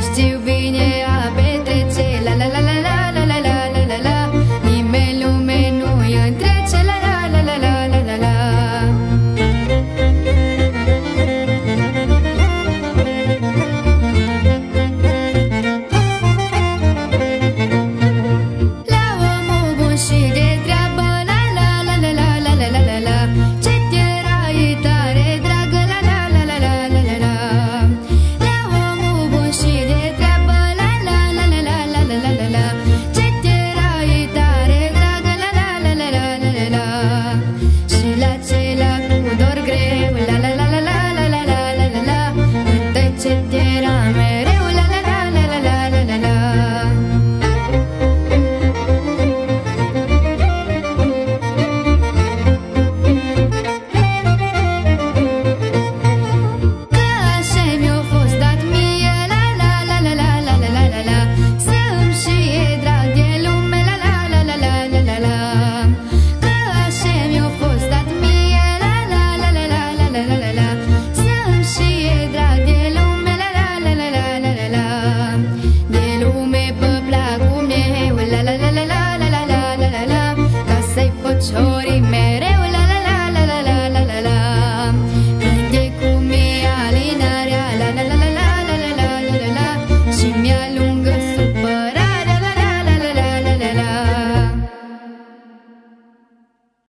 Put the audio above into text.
știu bine abia that's